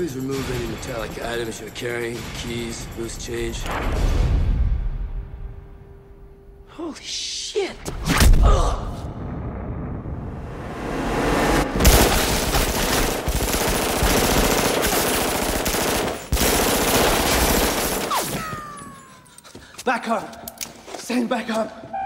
Please remove any metallic items you're carrying. Keys, loose change. Holy shit! Ugh. Back up. Stand back up.